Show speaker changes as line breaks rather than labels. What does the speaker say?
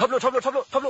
差不多差不多差不多差不多。